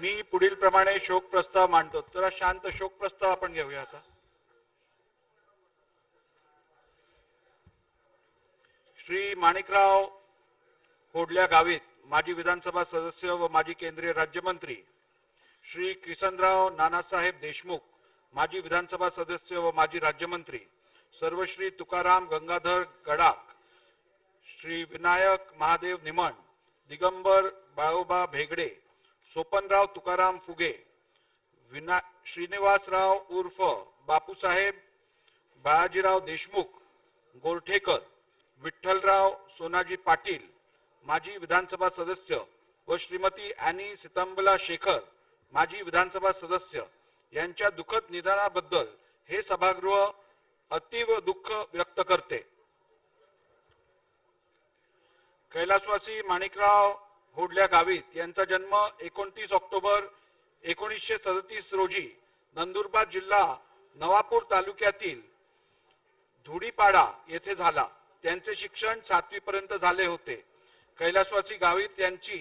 मी पुढील प्रमाणे शोक प्रस्ताव मांडतो. जरा शांत शोक प्रस्ताव आपण घेऊया आता. श्री माणिकराव होडल्या गावित माजी विधानसभा सदस्य व माजी केंद्रीय राज्यमंत्री श्री किसनराव नानासाहेब देशमुख माजी विधानसभा सदस्य व माजी राज्यमंत्री सर्वश्री तुकाराम गंगाधर गडाख श्री विनायक महादेव निमण दिगंबर बाळोबा भेगडे सोपनराव तुकाराम फुगे विना श्रीनिवासराव उर्फ बापूसाहेब बाळाजीराव देशमुख गोरठेकर विठ्ठलराव सोनाजी पाटील माजी विधानसभा सदस्य व श्रीमती अॅनी सितंबला शेखर माजी विधानसभा सदस्य. यांच्या दुःखद निधनाबद्दल हे सभागृह अतीव दुःख व्यक्त करते. कैलासवासी माणिकराव होडल्या गावित यांचा जन्म एकोणतीस ऑक्टोबर एकोणीसशे सदतीस रोजी नंदुरबार जिल्हा नवापूर तालुक्यातील धुडीपाडा येथे झाला. त्यांचे शिक्षण सातवी पर्यंत झाले होते. कैलासवासी गावित यांची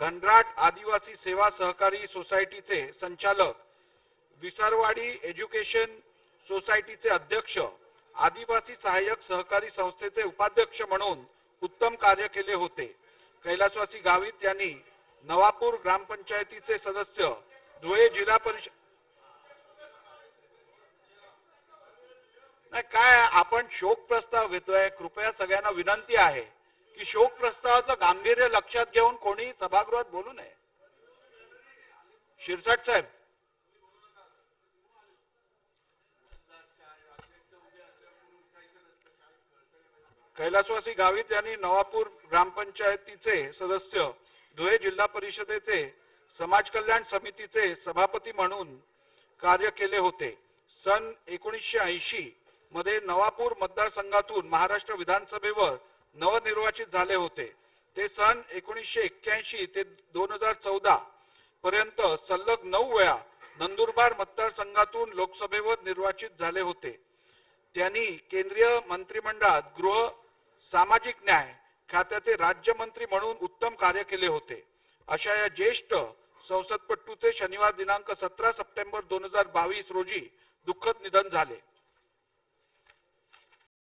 घनराट आदिवासी सेवा सहकारी सोसायटीचे संचालक विसारवाडी एज्युकेशन सोसायटीचे अध्यक्ष आदिवासी सहाय्यक सहकारी संस्थेचे उपाध्यक्ष म्हणून उत्तम कार्य केले होते. कैलासवासी गावित यांनी नवापूर ग्रामपंचायतीचे सदस्य धुळे जिल्हा परिषद नाही काय आपण शोक प्रस्ताव घेतोय? कृपया सगळ्यांना विनंती आहे की शोक प्रस्तावाचं गांभीर्य लक्षात घेऊन कोणी सभागृहात बोलू नये. शिरसाट साहेब कैलासवासी गावित यांनी नवापूर ग्रामपंचायतीचे सदस्य धुळे जिल्हा परिषदेचे समाज कल्याण समितीचे सभापती म्हणून कार्य केले होते. सन एकोणीसशे ऐंशी मध्ये नवापूर मतदारसंघातून महाराष्ट्र विधानसभेवर नवनिर्वाचित झाले होते. ते सन एकोणीसशे एक्क्याऐंशी ते दोन हजार चौदा पर्यंत सलग नऊ वेळा नंदुरबार मतदारसंघातून लोकसभेवर निर्वाचित झाले होते. त्यांनी केंद्रीय मंत्रिमंडळात गृह सामाजिक न्याय खात्याचे राज्यमंत्री म्हणून उत्तम कार्य केले होते. अशा या ज्येष्ठ संसदपटूचे शनिवार दिनांक सतरा सप्टेंबर दोन हजार बावीस रोजी दुःखद निधन झाले.